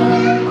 Amém.